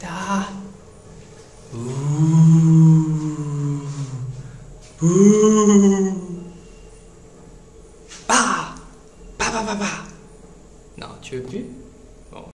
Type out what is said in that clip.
Da. Ouh. Ouh. Bah. Bah, bah, bah, bah. Non, tu veux plus